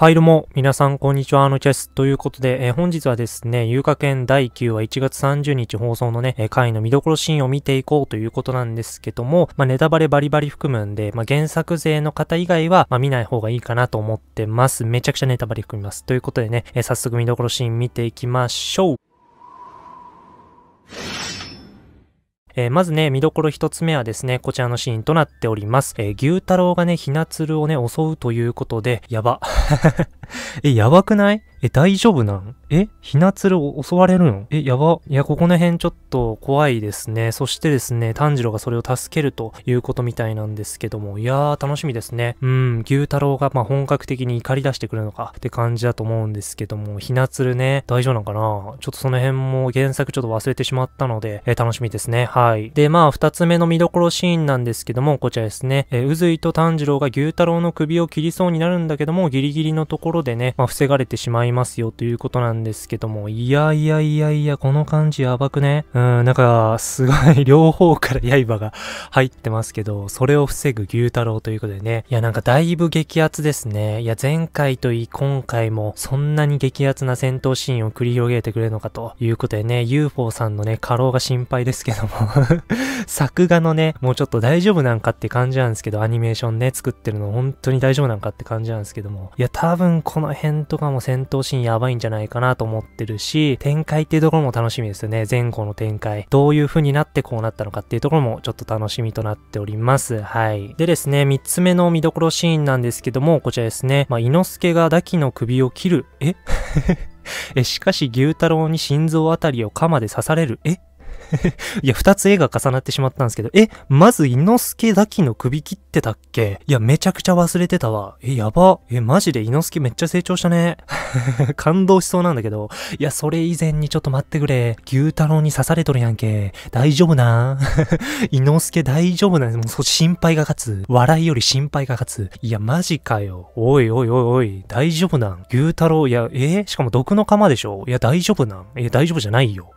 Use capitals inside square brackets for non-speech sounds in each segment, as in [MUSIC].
はいどうも、皆さんこんにちは、あのチェス。ということで、えー、本日はですね、有価券第9話1月30日放送のね、えー、回の見どころシーンを見ていこうということなんですけども、まあ、ネタバレバリバリ含むんで、まあ、原作勢の方以外は、まあ、見ない方がいいかなと思ってます。めちゃくちゃネタバレ含みます。ということでね、えー、早速見どころシーン見ていきましょう。えー、まずね、見どころ一つ目はですね、こちらのシーンとなっております。えー、牛太郎がね、ひなつるをね、襲うということで、やば。[LAUGHS] え、やばくない？え、大丈夫なん？えひなつる襲われるの？え、やば。いや、ここの辺ちょっと怖いですね。そしてですね、炭治郎がそれを助けるということみたいなんですけども、いやー、楽しみですね。うん、牛太郎がま本格的に怒り出してくるのかって感じだと思うんですけども、ひなつるね、大丈夫なのかな？ちょっとその辺も原作ちょっと忘れてしまったので、え楽しみですね。はい。で、まあ、二つ目の見どころシーンなんですけども、こちらですね、えうずいと炭治郎が牛太郎の首を切りそうになるんだけども、ギリギリのところでね、まあ、防がれてしまいいますよということなんですけども、いやいやいやいや、この感じやばくね？うん、なんか、すごい両方から刃が入ってますけど、それを防ぐ牛太郎ということでね。いや、なんかだいぶ激アツですね。いや、前回といい今回も、そんなに激アツな戦闘シーンを繰り広げてくれるのかということでね、UFO さんのね、過労が心配ですけども [LAUGHS] 作画のね、もうちょっと大丈夫なんかって感じなんですけど、アニメーションね、作ってるの本当に大丈夫なんかって感じなんですけども。いや、多分この辺とかも戦闘シーンやばいんじゃないかなと思ってるし、展開っていうところも楽しみですよね。前後の展開。どういう風になってこうなったのかっていうところもちょっと楽しみとなっております。はい。でですね、三つ目の見どころシーンなんですけども、こちらですね。まあ、伊之助がダキの首を切る。え？[LAUGHS] え、しかし牛太郎に心臓あたりを鎌で刺される。え？[LAUGHS] いや、二つ絵が重なってしまったんですけど、え、まず、伊之助だきの首切ってたっけ？いや、めちゃくちゃ忘れてたわ。え、やば。え、マジで伊之助めっちゃ成長したね。[LAUGHS] 感動しそうなんだけど、いや、それ以前にちょっと待ってくれ。牛太郎に刺されとるやんけ。大丈夫な？[LAUGHS] 伊之助大丈夫なんもうそ、心配が勝つ。笑いより心配が勝つ。いや、マジかよ。おいおいおいおい。大丈夫なん？牛太郎、いや、え？しかも毒の釜でしょ？いや、大丈夫なん？え、大丈夫じゃないよ。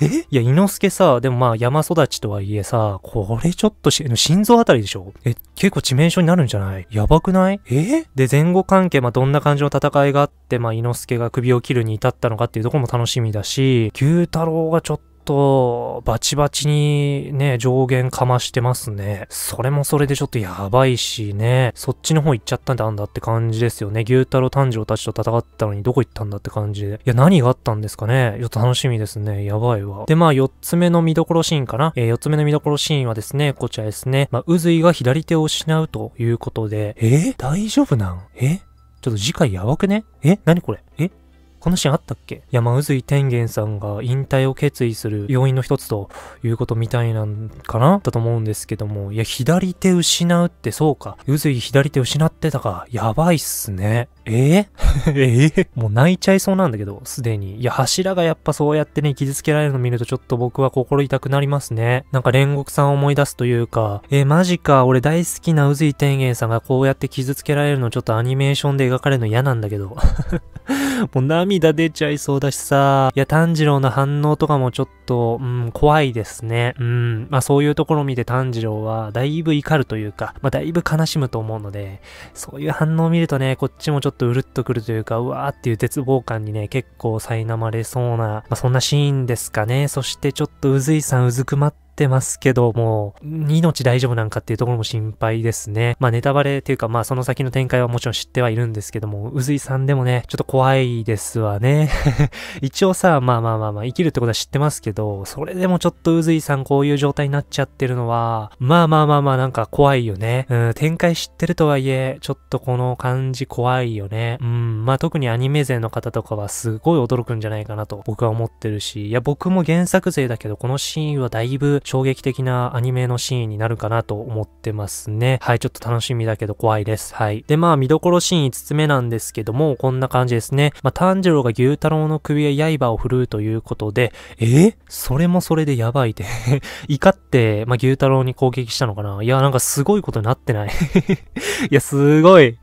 え？いや、伊之助さ、でもまあ山育ちとはいえさ、これちょっと、心臓あたりでしょ？え、結構致命傷になるんじゃない？やばくない？え？で、前後関係、まあどんな感じの戦いがあって、まあ伊之助が首を切るに至ったのかっていうところも楽しみだし、牛太郎がちょっとと、バチバチにね、上限かましてますね。それもそれでちょっとやばいしね、そっちの方行っちゃったんだんだって感じですよね。牛太郎炭治郎たちと戦ったのにどこ行ったんだって感じで。いや、何があったんですかねちょっと楽しみですね。やばいわ。で、まあ、4つ目の見どころシーンかな。えー、4つ目の見どころシーンはですね、こちらですね。まあ、渦井が左手を失うということで、え大丈夫なん？えちょっと次回やばくね？え何これ？え？このシーンあったっけ？山渦井天元さんが引退を決意する要因の一つということみたいなんかな？だと思うんですけども、いや、左手失うってそうか。渦井左手失ってたか。やばいっすね。え？ー、[LAUGHS] え？ー、もう泣いちゃいそうなんだけど、すでに。いや、柱がやっぱそうやってね、傷つけられるの見るとちょっと僕は心痛くなりますね。なんか煉獄さんを思い出すというか、えー、マジか、俺大好きな渦井天元さんがこうやって傷つけられるのちょっとアニメーションで描かれるの嫌なんだけど。[LAUGHS] もう涙出ちゃいそうだしさ。いや、炭治郎の反応とかもちょっと、うん、怖いですね。うん。まあそういうところを見て炭治郎は、だいぶ怒るというか、まあだいぶ悲しむと思うので、そういう反応を見るとね、こっちもちょっとうるっとくるというか、うわーっていう絶望感にね、結構苛まれそうな、まあそんなシーンですかね。そしてちょっとうずいさんうずくまってってますけども、命大丈夫なんかっていうところも心配ですね。まあネタバレっていうかまあその先の展開はもちろん知ってはいるんですけども、うずいさんでもね、ちょっと怖いですわね。[LAUGHS] 一応さ、まあまあまあまあ生きるってことは知ってますけど、それでもちょっとうずいさんこういう状態になっちゃってるのは、まあまあまあまあなんか怖いよね。うん、展開知ってるとはいえ、ちょっとこの感じ怖いよね。うん、まあ特にアニメ勢の方とかはすごい驚くんじゃないかなと僕は思ってるし、いや僕も原作勢だけどこのシーンはだいぶ衝撃的なアニメのシーンになるかなと思ってますね。はい、ちょっと楽しみだけど怖いです。はい。で、まあ、見どころシーン5つ目なんですけども、こんな感じですね。まあ、炭治郎が牛太郎の首や刃を振るうということで、え？それもそれでやばいで [LAUGHS] 怒って、まあ、牛太郎に攻撃したのかな？いや、なんかすごいことになってない [LAUGHS] いや、すごい。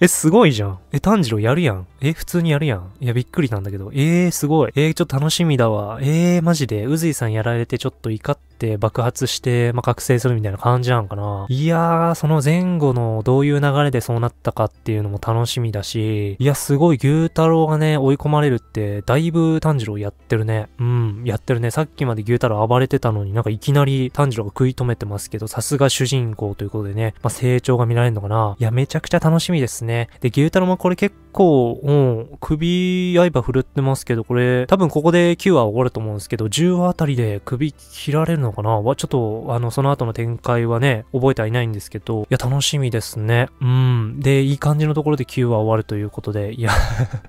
え、すごいじゃん。え、炭治郎やるやん。え、普通にやるやん。いや、びっくりなんだけど。えー、すごい。えー、ちょっと楽しみだわ。えー、マジで、うずいさんやられてちょっと怒ってって爆発して、まあ、覚醒するみたいな感じなのかな。いやー、その前後のどういう流れでそうなったかっていうのも楽しみだし、いや、すごい牛太郎がね、追い込まれるって、だいぶ炭治郎やってるね。うん、やってるね。さっきまで牛太郎暴れてたのになんかいきなり炭治郎が食い止めてますけど、さすが主人公ということでね、まあ、成長が見られるのかな。いや、めちゃくちゃ楽しみですね。で、牛太郎もこれ結構、うん、首刃振るってますけど、これ、多分ここで9話終わると思うんですけど、10話あたりで首切られるののかな、ちょっと、あの、その後の展開はね、覚えてはいないんですけど、いや、楽しみですね。うん。で、いい感じのところで9話終わるということで、いや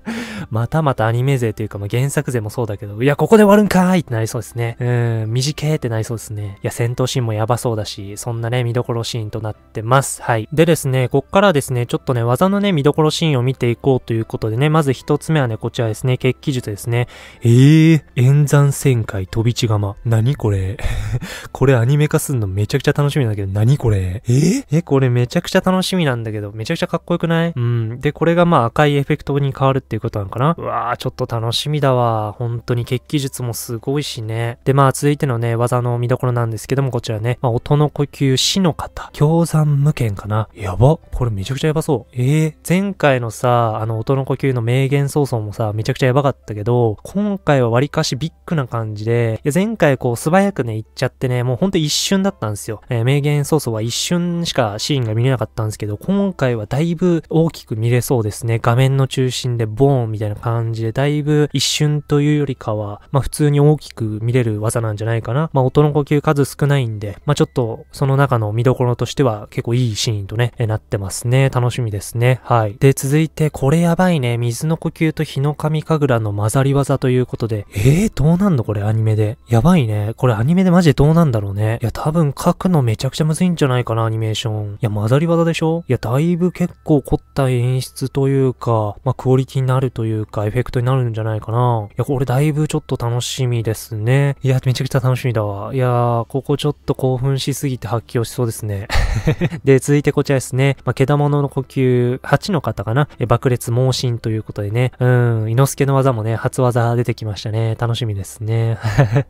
[LAUGHS] またまたアニメ勢というか、まあ、原作勢もそうだけど、いや、ここで終わるんかーいってなりそうですね。うん、短えってなりそうですね。いや、戦闘シーンもやばそうだし、そんなね、見どころシーンとなってます。はい。でですね、こっからですね、ちょっとね、技のね、見どころシーンを見ていこうということでね、まず一つ目はね、こちらですね、決起術ですね。えー、演算旋回飛び地釜。何これ？[LAUGHS] これアニメ化すんのめちゃくちゃ楽しみなんだけど、何これ？え？ー、え、これめちゃくちゃ楽しみなんだけど、めちゃくちゃかっこよくない？うん。で、これがまあ赤いエフェクトに変わるっていうことなのかな？うわー、ちょっと楽しみだわ。本当に決起術もすごいしね。で、まあ続いてのね、技の見どころなんですけども、こちらね、まあ、音の呼吸死の方。氷山無限かな？やば。これめちゃくちゃやばそう。えー、前回のさ、あの音の呼吸の名言操作もさ、めちゃくちゃやばかったけど、今回は割かしビッグな感じで、いや前回こう素早くね、ちゃってね、もうほんと一瞬だったんですよ。えー、名言操作は一瞬しかシーンが見れなかったんですけど、今回はだいぶ大きく見れそうですね。画面の中心でボーンみたいな感じで、だいぶ一瞬というよりかは、まあ普通に大きく見れる技なんじゃないかな。まあ音の呼吸数少ないんで、まあちょっとその中の見どころとしては結構いいシーンとね、えなってますね。楽しみですね。はい。で、続いて、これやばいね。水の呼吸と日の神神楽の混ざり技ということで、えー、どうなんのこれアニメで。やばいね。これアニメでマジでどうなんだろうね。いや、多分書くのめちゃくちゃむずいんじゃないかな、アニメーション。いや、混ざり技でしょ？いや、だいぶ結構凝った演出というか、まあ、クオリティになるというか、エフェクトになるんじゃないかな。いや、これだいぶちょっと楽しみですね。いや、めちゃくちゃ楽しみだわ。いやー、ここちょっと興奮しすぎて発揮をしそうですね。[LAUGHS] で、続いてこちらですね。まあ、毛玉の呼吸、8の方かな？え爆裂猛進ということでね。うん、伊之助の技もね、初技出てきましたね。楽しみですね。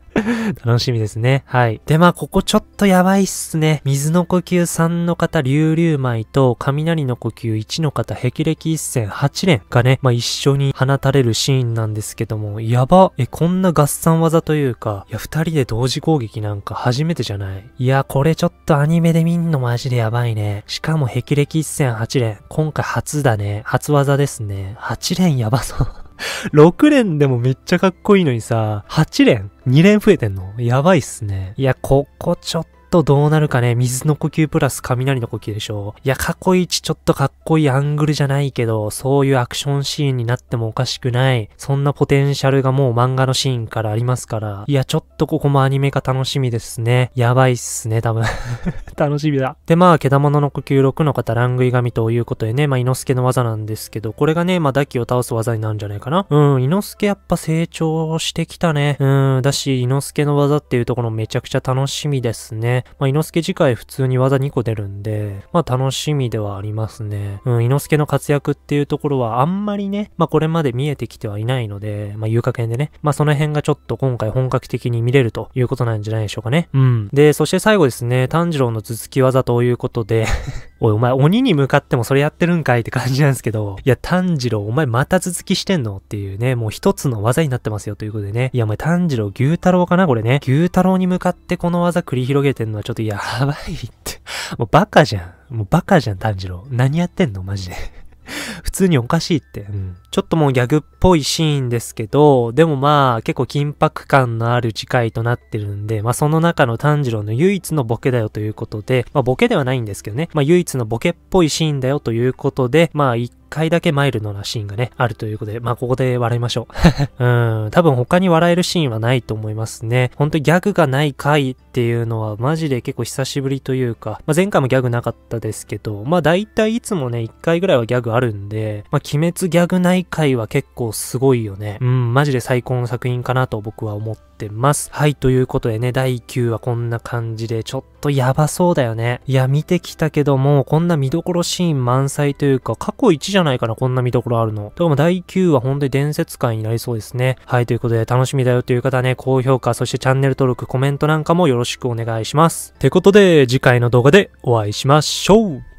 [LAUGHS] 楽しみですね。はい。で、まあ、ここちょっとやばいっすね。水の呼吸3の方、竜竜舞と、雷の呼吸1の方、霹靂一戦8連がね、まあ、一緒に放たれるシーンなんですけども、やば。え、こんな合算技というか、いや、二人で同時攻撃なんか初めてじゃない？いや、これちょっとアニメで見んのマジでやばいね。しかも、霹靂一戦8連。今回初だね。初技ですね。8連やばそう6連でもめっちゃかっこいいのにさ、8連 ?2 連増えてんの？やばいっすね。いや、ここちょっとどうなるかね、水の呼吸プラス雷の呼吸でしょ。いや、過去一ちょっとかっこいいアングルじゃないけど、そういうアクションシーンになってもおかしくない。そんなポテンシャルがもう漫画のシーンからありますから。いや、ちょっとここもアニメ化楽しみですね。やばいっすね、多分 [LAUGHS] 楽しみだ。で、まあ、毛玉の呼吸6の方、ラングイ神ということでね、まあ、イノスケの技なんですけど、これがね、まあ、ダキを倒す技になるんじゃないかな。うん、イノスケやっぱ成長してきたね。うん、だし、イノスケの技っていうところめちゃくちゃ楽しみですね。まあ、猪之助次回普通に技2個出るんで、まあ楽しみではありますね。うん、猪之助の活躍っていうところはあんまりね、まあこれまで見えてきてはいないので、まあ有価券でね、まあその辺がちょっと今回本格的に見れるということなんじゃないでしょうかね。うん。で、そして最後ですね、炭治郎の頭突き技ということでおい、お前鬼に向かってもそれやってるんかいって感じなんですけど、いや、炭治郎、お前また続きしてんのっていうね、もう一つの技になってますよということでね。いや、お前炭治郎牛太郎かなこれね。牛太郎に向かってこの技繰り広げてんのはちょっとやばいって。もうバカじゃん。もうバカじゃん、炭治郎。何やってんのマジで。[LAUGHS] 普通におかしいって。うん。ちょっともうギャグっぽいシーンですけど、でもまあ結構緊迫感のある次回となってるんで、まあその中の炭治郎の唯一のボケだよということで、まあボケではないんですけどね、まあ唯一のボケっぽいシーンだよということで、まあ一回だけマイルドなシーンがね、あるということで、まあここで笑いましょう。[LAUGHS] うん、多分他に笑えるシーンはないと思いますね。ほんとギャグがない回っていうのはマジで結構久しぶりというか、まあ前回もギャグなかったですけど、まあ大体いつもね、1回ぐらいはギャグあるんで、まあ鬼滅ギャグない回は結構すごいよね。うん、マジで最高の作品かなと僕は思ってってます。はい、ということでね、第9話こんな感じで、ちょっとやばそうだよね。いや、見てきたけども、こんな見どころシーン満載というか、過去1じゃないかな、こんな見どころあるの。でも第9話本当に伝説会になりそうですね。はい、ということで楽しみだよという方はね、高評価、そしてチャンネル登録、コメントなんかもよろしくお願いします。てことで、次回の動画でお会いしましょう